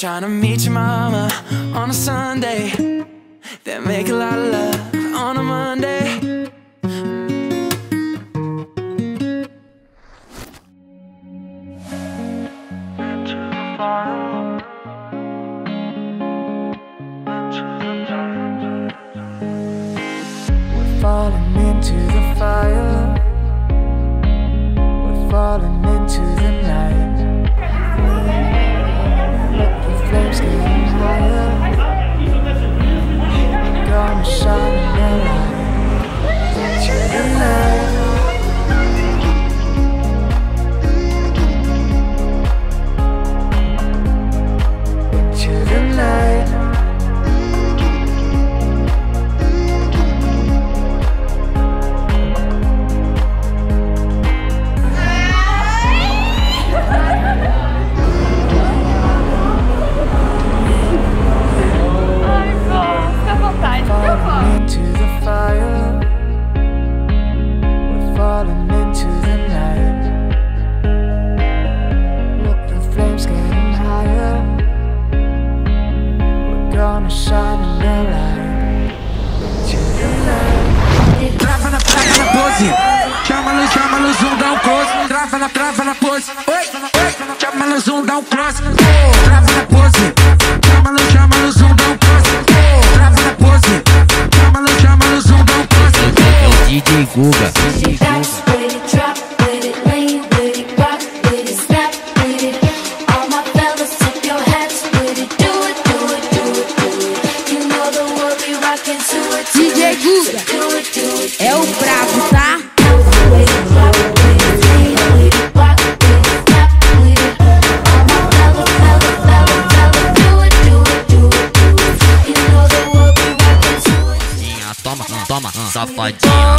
trying to meet your mama on a Sunday. Then make a lot of love. divulga. DJ Guga é o brabo, tá? Toma, toma, safadinha.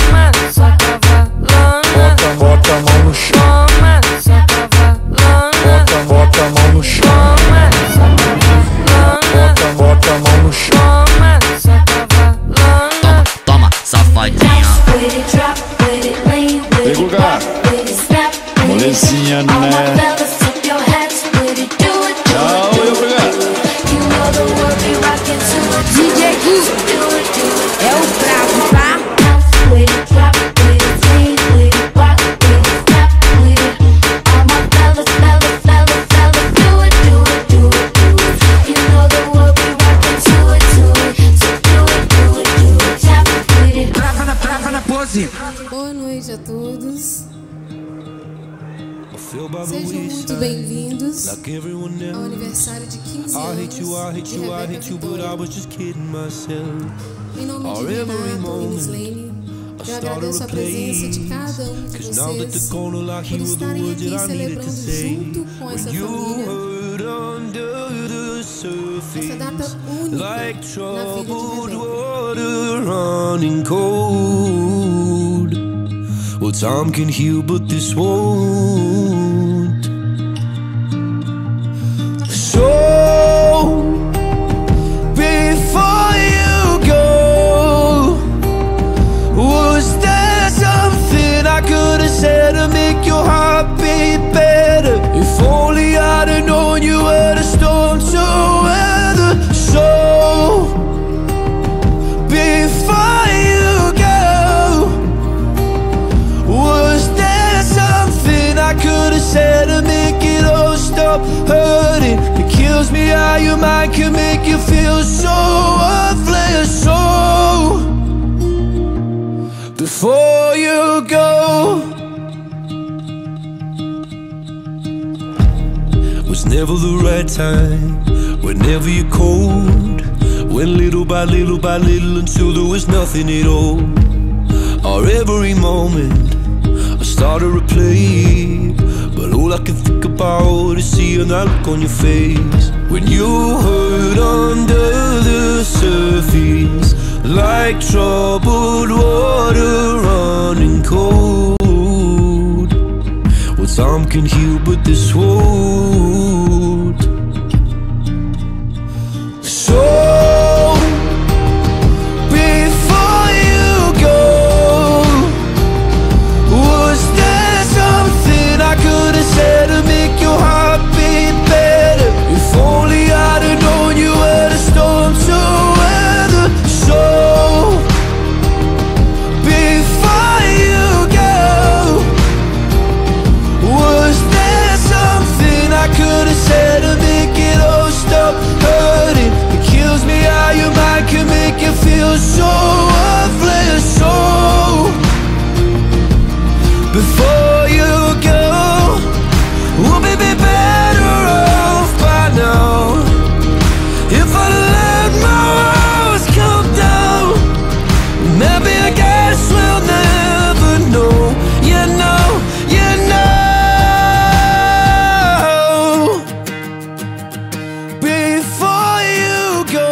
now. I'll hit you, I'll hit you, I'll hit you, but I was just kidding myself. Or every moment. de Renato, Miss Lane, eu agradeço a presença de cada um de vocês por estarem aqui celebrando junto com essa família. Essa data única like na vida de water running cold. Well, time can heal, but this won't. how your mind can make you feel so worthless So. Before you go Was never the right time. Whenever you're cold Went little by little by little Until there was nothing at all. Or every moment I started to replay all I can think about is seeing that look on your face. When you hurt under the surface Like troubled water running cold. Well, time can heal, but this wound before you go Would we be better off by now. If I let my walls come down Maybe I guess we'll never know. You know, you know. Before you go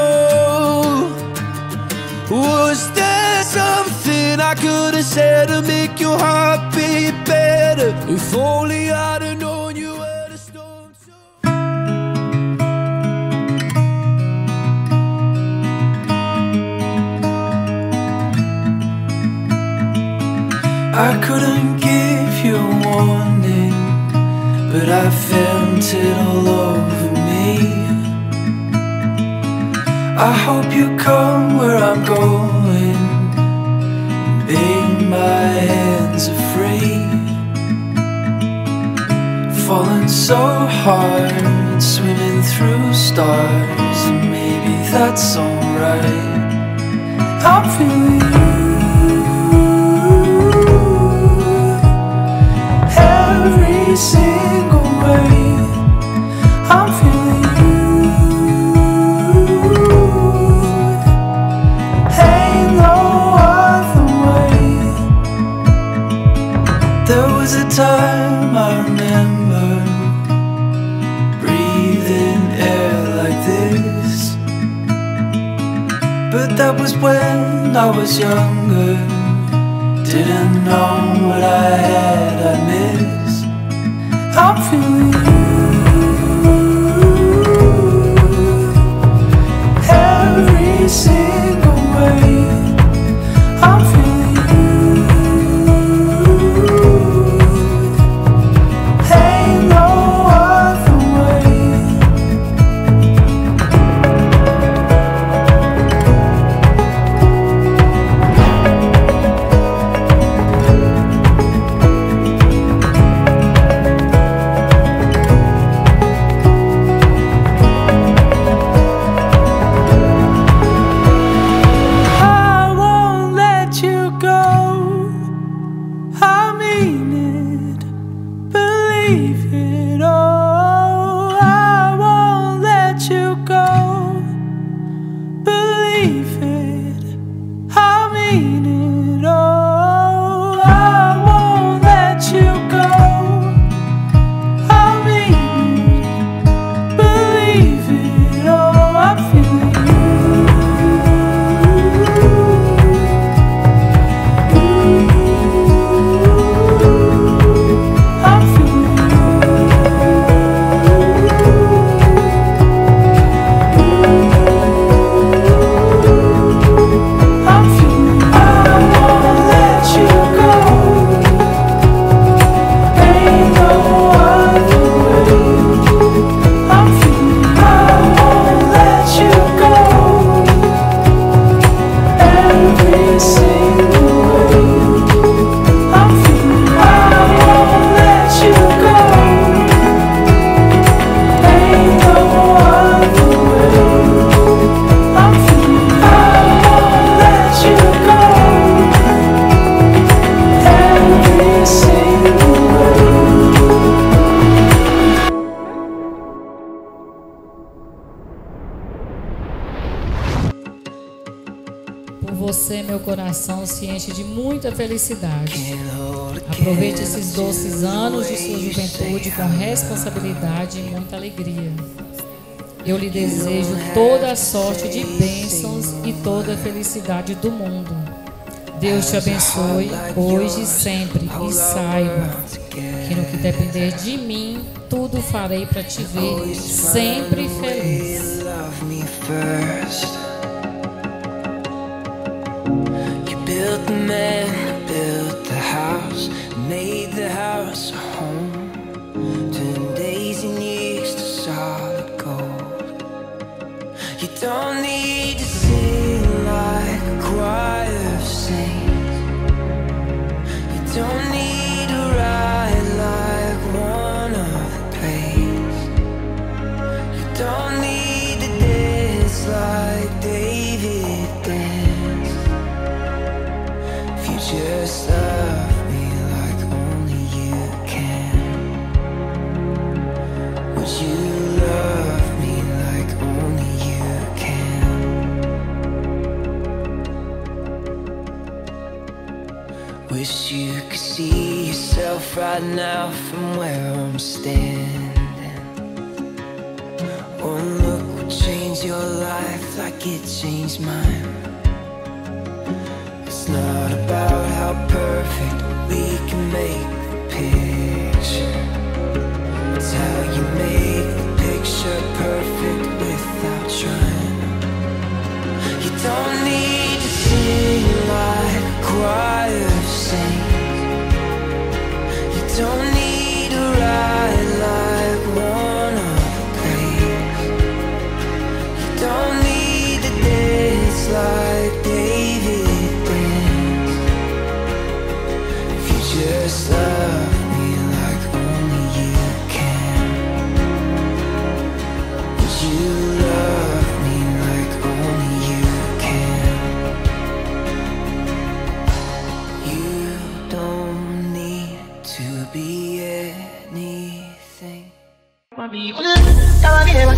Was there something I could have said to make your heart beat better. If only I'd have known you were the storm. So I couldn't give you warning, but I felt it all over me. I hope you come where I'm going babe, my hands are free. Falling so hard, swimming through stars, and maybe that's alright. I'm feeling you every single was when I was younger. Didn't know what I had, I miss. I'm feeling coração se enche de muita felicidade. Aproveite esses doces anos de sua juventude com responsabilidade e muita alegria. Eu lhe desejo toda a sorte de bênçãos e toda a felicidade do mundo. Deus te abençoe hoje e sempre e saiba que no que depender de mim, tudo farei para te ver sempre feliz. Built the man, built the house, made the house a home. Turned days and years to solid gold. You don't need Wish you could see yourself right now from where I'm standing. One look would change your life like it changed mine. It's not about how perfect we can make the picture. It's how you make the picture perfect without trying. You don't need to sing like a don't need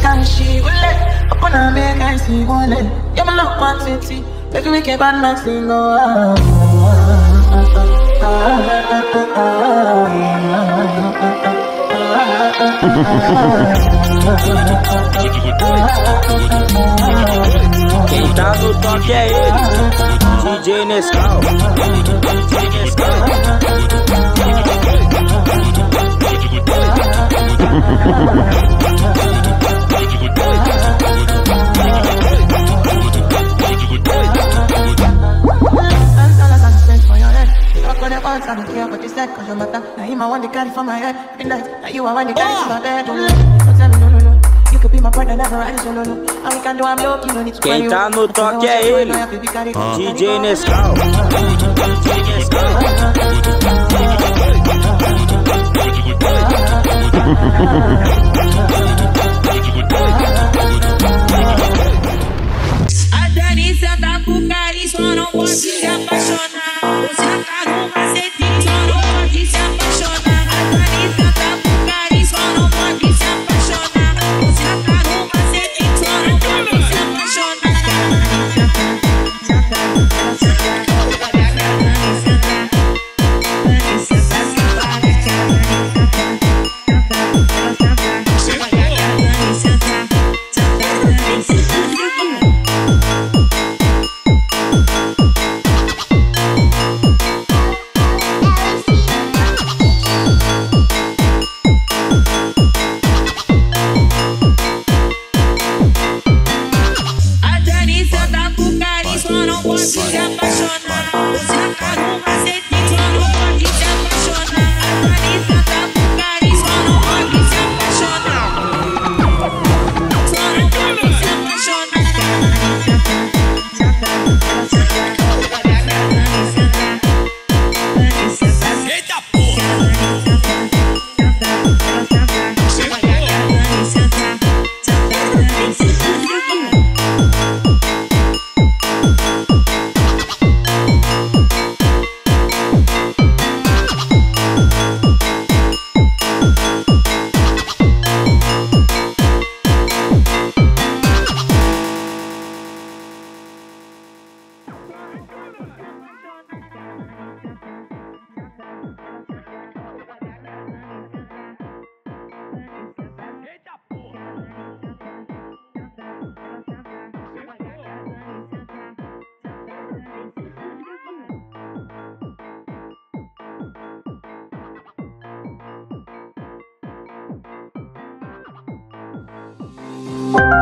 Kama vile wakanshi ule. Hakuna meka isi ule. Yeah, my love man city. Make me make a bad man sing oh. ah, ah, ah, Quem tá no toque é ele, DJ Nescau. DJ Nescau. Bounce, I don't care what you said, cause you. Now him I want the carry for my head. Every night, now you I want the carry for my bed. No, no, be Quem tá no toque é ele, DJ Nescau. DJ Nescau. A Dani carinho, só não pode se apaixonar. Thank